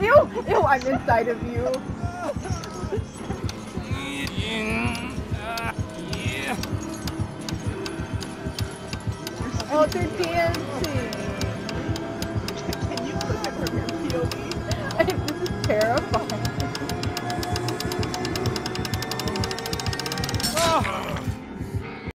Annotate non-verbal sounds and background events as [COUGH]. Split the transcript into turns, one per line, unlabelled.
ew, ew, I'm inside of you. Oh, they're dancing.
Can you clip it from your POV? [LAUGHS]
this is terrifying. oh.